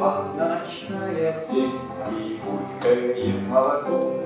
Под ночная тень и булькает молоко.